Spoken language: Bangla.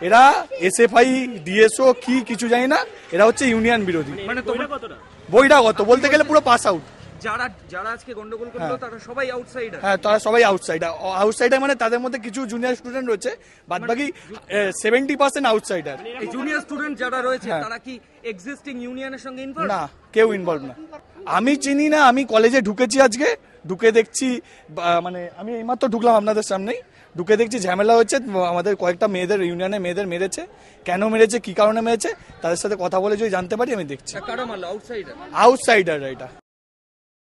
এরা এসএফআই ডিএসও কি কিছু জানি না এরা হচ্ছে ইউনিয়ন বিরোধী। মানে তোমরা বহিরাগত বলতে গেলে পুরো পাস আউট যারা যারা আজকে গন্ডগোল করল তারা সবাই আউটসাইডার হ্যাঁ তারা সবাই আউটসাইডার আউটসাইডার মানে তাদের মধ্যে কিছু জুনিয়র স্টুডেন্ট রয়েছে বাদ বাকি সেভেন্টি পার্সেন্ট আউটসাইডার এই জুনিয়র স্টুডেন্ট যারা রয়েছে হ্যাঁ। তারা কি এক্সিস্টিং ইউনিয়নের সঙ্গে ইনভলভ না কেউ ইনভলভ না। আমি চিনি না আমি কলেজে ঢুকেছি আজকে ঢুকে দেখছি মানে আমি এইমাত্র ঢুকলাম আপনাদের সামনেই। ঢুকে দেখছি ঝামেলা হচ্ছে আমাদের কয়েকটা মেয়েদের ইউনিয়নে মেয়েদের মেরেছে। কেন মেরেছে কি কারণে মেরেছে তাদের সাথে কথা বলে যদি জানতে পারি আমি দেখছি। আউটসাইডার আউটসাইডার এটা।